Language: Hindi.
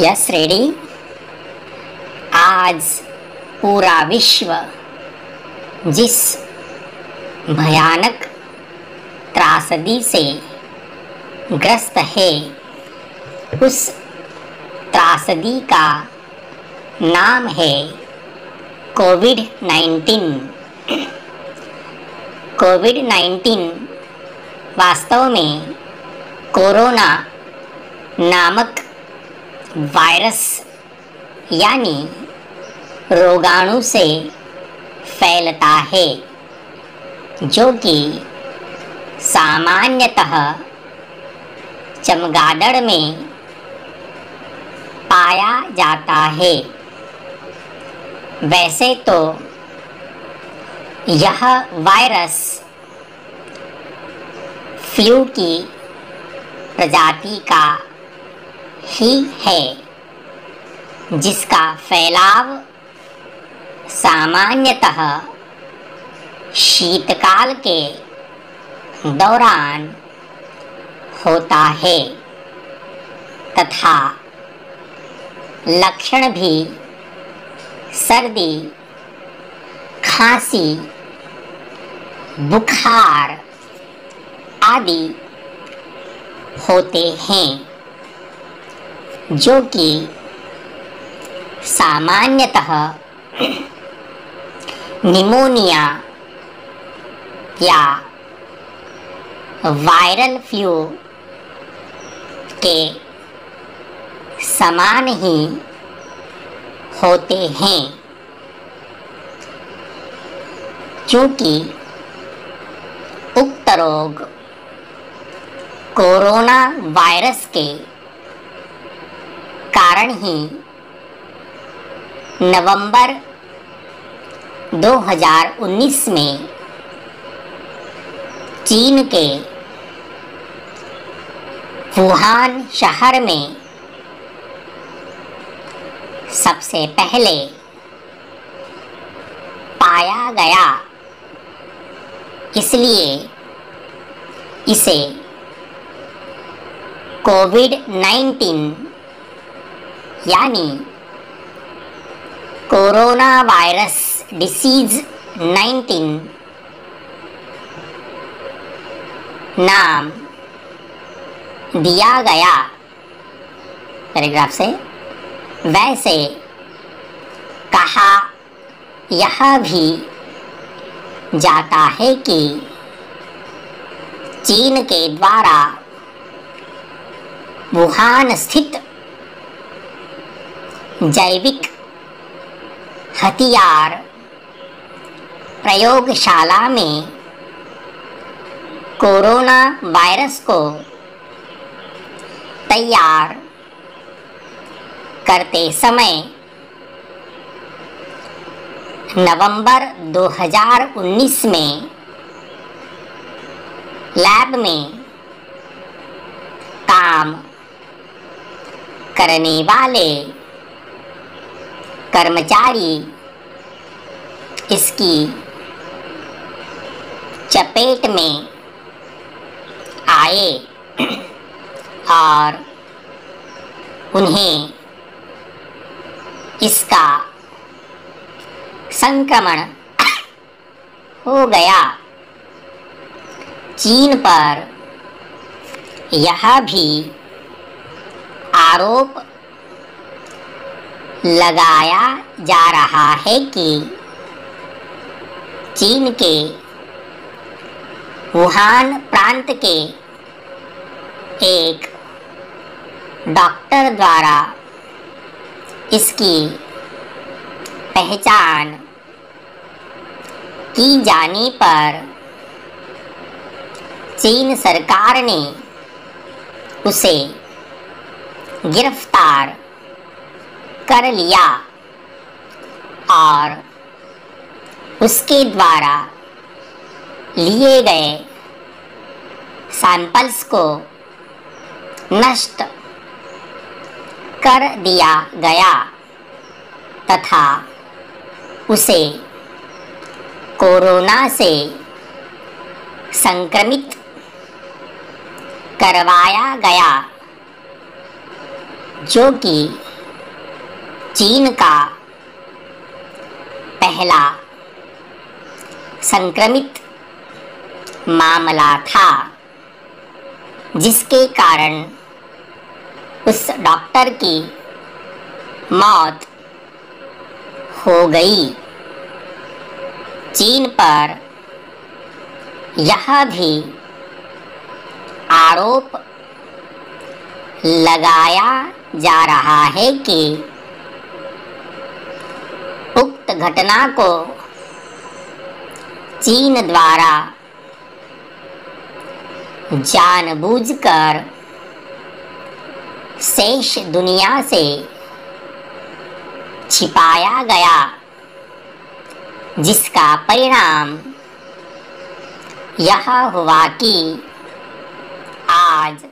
यस रेडी आज पूरा विश्व जिस भयानक त्रासदी से ग्रस्त है, उस त्रासदी का नाम है कोविड नाइन्टीन। कोविड नाइन्टीन वास्तव में कोरोना नामक वायरस, यानी रोगाणु से फैलता है, जो कि सामान्यतः चमगादड़ में पाया जाता है। वैसे तो यह वायरस फ्लू की प्रजाति का ही है, जिसका फैलाव सामान्यतः शीतकाल के दौरान होता है, तथा लक्षण भी सर्दी, खांसी, बुखार आदि होते हैं। जो कि सामान्यतः निमोनिया या वायरल फ्लू के समान ही होते हैं। क्योंकि उक्त रोग कोरोना वायरस के कारण ही नवंबर 2019 में चीन के वुहान शहर में सबसे पहले पाया गया। इसलिए इसे कोविड 19 यानी कोरोना वायरस डिसीज 19 नाम दिया गया। पैराग्राफ से। वैसे कहा यह भी जाता है कि चीन के द्वारा वुहान स्थित जैविक हथियार प्रयोगशाला में कोरोना वायरस को तैयार करते समय नवंबर 2019 में लैब में काम करने वाले कर्मचारी। इसकी चपेट में आए और उन्हें इसका संक्रमण हो गया। चीन पर यह भी आरोप लगाया जा रहा है कि चीन के वुहान प्रांत के एक डॉक्टर द्वारा इसकी पहचान की जाने पर चीन सरकार ने उसे गिरफ़्तार कर लिया और उसके द्वारा लिए गए सैंपल्स को नष्ट कर दिया गया तथा उसे कोरोना से संक्रमित करवाया गया, जो कि चीन का पहला संक्रमित मामला था, जिसके कारण उस डॉक्टर की मौत हो गई। चीन पर यह भी आरोप लगाया जा रहा है कि घटना को चीन द्वारा जानबूझकर शेष दुनिया से छिपाया गया, जिसका परिणाम यह हुआ कि आज